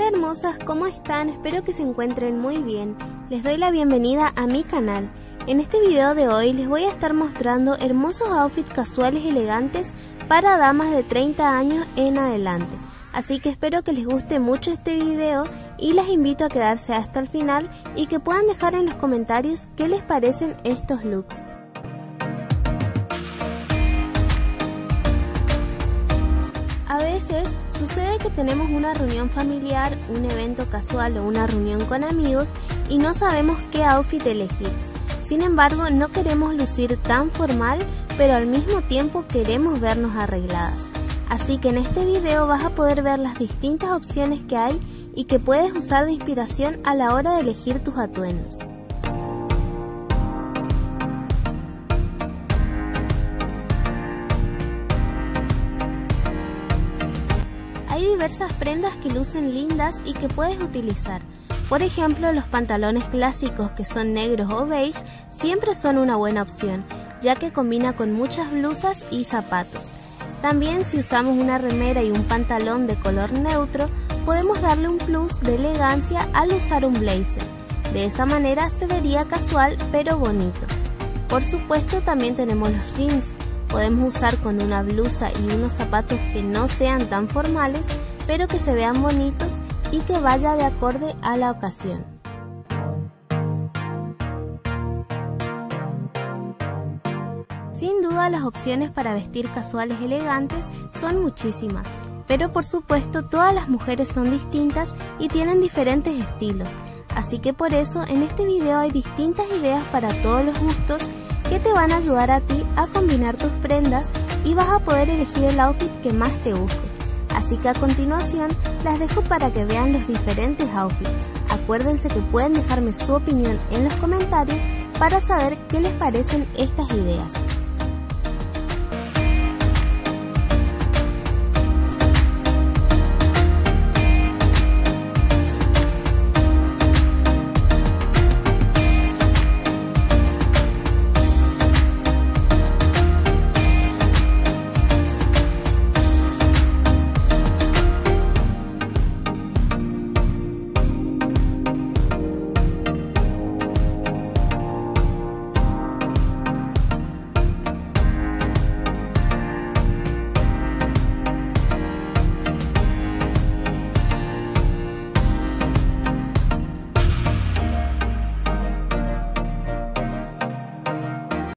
hermosas, ¿cómo están? Espero que se encuentren muy bien. Les doy la bienvenida a mi canal. En este video de hoy les voy a estar mostrando hermosos outfits casuales elegantes para damas de 30 años en adelante. Así que espero que les guste mucho este video y les invito a quedarse hasta el final y que puedan dejar en los comentarios qué les parecen estos looks. A veces sucede que tenemos una reunión familiar, un evento casual o una reunión con amigos y no sabemos qué outfit elegir. Sin embargo, no queremos lucir tan formal, pero al mismo tiempo queremos vernos arregladas. Así que en este video vas a poder ver las distintas opciones que hay y que puedes usar de inspiración a la hora de elegir tus atuendos. Diversas prendas que lucen lindas y que puedes utilizar. Por ejemplo, los pantalones clásicos que son negros o beige siempre son una buena opción, ya que combina con muchas blusas y zapatos. También si usamos una remera y un pantalón de color neutro, podemos darle un plus de elegancia al usar un blazer. De esa manera se vería casual pero bonito. Por supuesto también tenemos los jeans, Podemos usar con una blusa y unos zapatos que no sean tan formales, pero que se vean bonitos y que vaya de acorde a la ocasión. Sin duda las opciones para vestir casuales elegantes son muchísimas, pero por supuesto todas las mujeres son distintas y tienen diferentes estilos, así que por eso en este video hay distintas ideas para todos los gustos que te van a ayudar a ti a combinar tus prendas y vas a poder elegir el outfit que más te guste. Así que a continuación las dejo para que vean los diferentes outfits. Acuérdense que pueden dejarme su opinión en los comentarios para saber qué les parecen estas ideas.